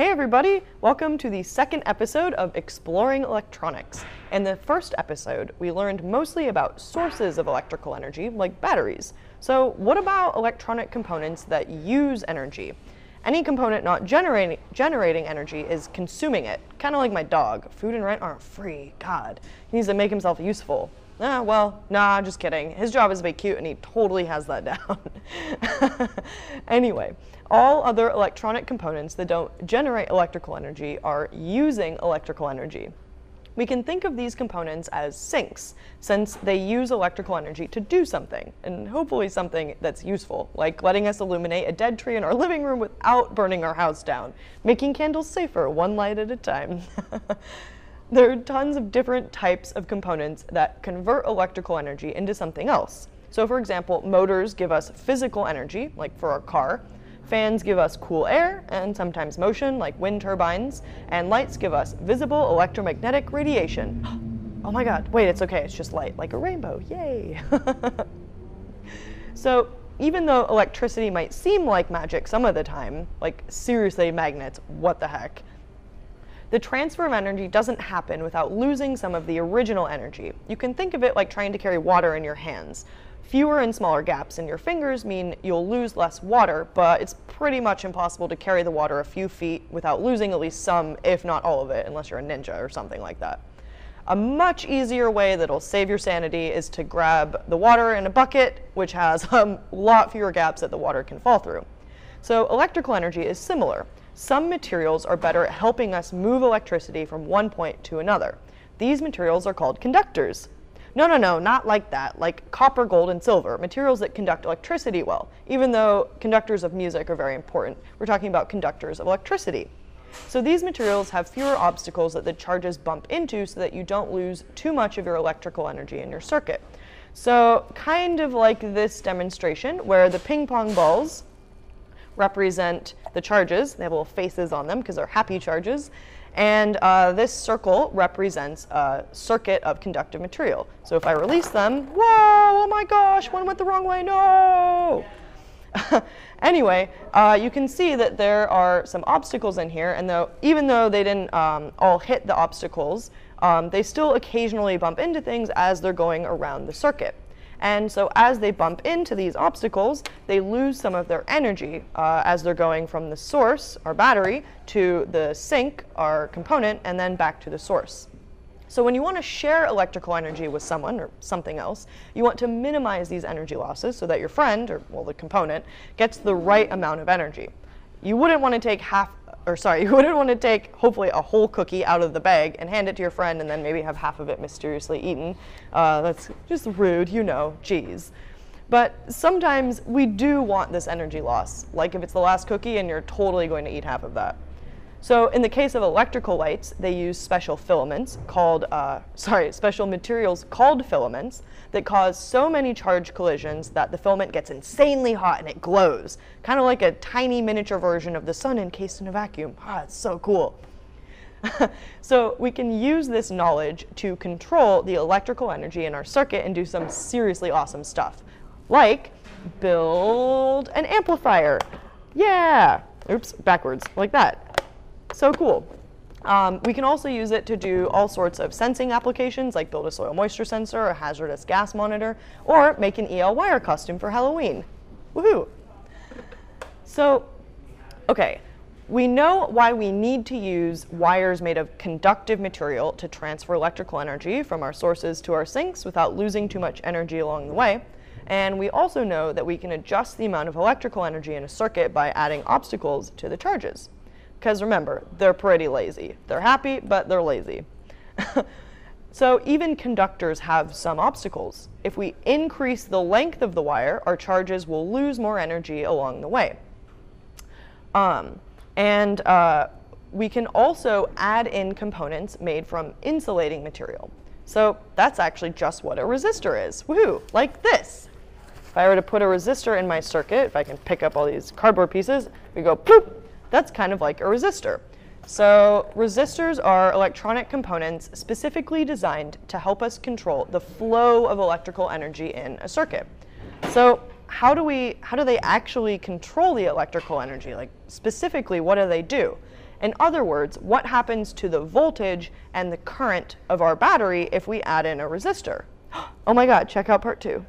Hey everybody, welcome to the second episode of Exploring Electronics. In the first episode, we learned mostly about sources of electrical energy, like batteries. So what about electronic components that use energy? Any component not generating, generating energy is consuming it, kind of like my dog. Food and rent aren't free, God. He needs to make himself useful. Ah, well, nah, just kidding. His job is to be cute and he totally has that down. anyway, all other electronic components that don't generate electrical energy are using electrical energy. We can think of these components as sinks, since they use electrical energy to do something, and hopefully something that's useful, like letting us illuminate a dead tree in our living room without burning our house down, making candles safer one light at a time. there are tons of different types of components that convert electrical energy into something else. So for example, motors give us physical energy, like for our car, Fans give us cool air and sometimes motion, like wind turbines, and lights give us visible electromagnetic radiation. Oh my god, wait, it's okay, it's just light, like a rainbow, yay! so, even though electricity might seem like magic some of the time, like seriously magnets, what the heck, the transfer of energy doesn't happen without losing some of the original energy. You can think of it like trying to carry water in your hands. Fewer and smaller gaps in your fingers mean you'll lose less water, but it's pretty much impossible to carry the water a few feet without losing at least some, if not all of it, unless you're a ninja or something like that. A much easier way that'll save your sanity is to grab the water in a bucket, which has a lot fewer gaps that the water can fall through. So electrical energy is similar. Some materials are better at helping us move electricity from one point to another. These materials are called conductors. No, no, no, not like that, like copper, gold, and silver, materials that conduct electricity well, even though conductors of music are very important. We're talking about conductors of electricity. So these materials have fewer obstacles that the charges bump into so that you don't lose too much of your electrical energy in your circuit. So kind of like this demonstration where the ping pong balls represent the charges. They have little faces on them because they're happy charges. And uh, this circle represents a circuit of conductive material. So if I release them, whoa, oh my gosh, one went the wrong way, no! anyway, uh, you can see that there are some obstacles in here, and though, even though they didn't um, all hit the obstacles, um, they still occasionally bump into things as they're going around the circuit. And so as they bump into these obstacles, they lose some of their energy uh, as they're going from the source, our battery, to the sink, our component, and then back to the source. So when you want to share electrical energy with someone or something else, you want to minimize these energy losses so that your friend, or well, the component, gets the right amount of energy. You wouldn't want to take half or sorry, you wouldn't want to take hopefully a whole cookie out of the bag and hand it to your friend and then maybe have half of it mysteriously eaten. Uh, that's just rude, you know, geez. But sometimes we do want this energy loss, like if it's the last cookie and you're totally going to eat half of that. So in the case of electrical lights, they use special filaments called, uh, sorry, special materials called filaments that cause so many charge collisions that the filament gets insanely hot and it glows, kind of like a tiny miniature version of the sun encased in a vacuum. Ah, it's so cool. so we can use this knowledge to control the electrical energy in our circuit and do some seriously awesome stuff, like build an amplifier. Yeah, oops, backwards, like that. So cool. Um, we can also use it to do all sorts of sensing applications, like build a soil moisture sensor, a hazardous gas monitor, or make an EL wire costume for Halloween. Woohoo! So, okay, we know why we need to use wires made of conductive material to transfer electrical energy from our sources to our sinks without losing too much energy along the way. And we also know that we can adjust the amount of electrical energy in a circuit by adding obstacles to the charges. Because remember, they're pretty lazy. They're happy, but they're lazy. so even conductors have some obstacles. If we increase the length of the wire, our charges will lose more energy along the way. Um, and uh, we can also add in components made from insulating material. So that's actually just what a resistor is. Woohoo, like this. If I were to put a resistor in my circuit, if I can pick up all these cardboard pieces, we go poop, that's kind of like a resistor. So resistors are electronic components specifically designed to help us control the flow of electrical energy in a circuit. So how do we how do they actually control the electrical energy? Like specifically what do they do? In other words, what happens to the voltage and the current of our battery if we add in a resistor? Oh my god, check out part two.